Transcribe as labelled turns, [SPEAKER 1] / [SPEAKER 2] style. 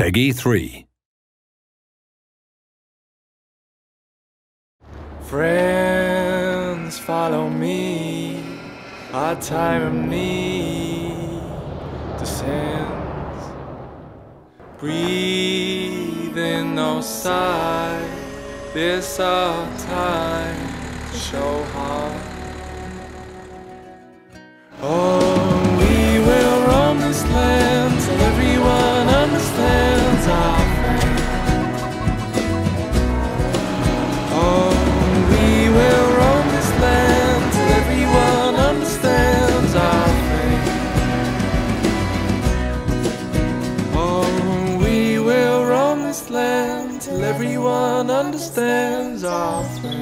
[SPEAKER 1] Peggy 3.
[SPEAKER 2] Friends, follow me. Our time of need descends. Breathe in, no sigh. This our time to show heart. Oh, everyone understands our fate.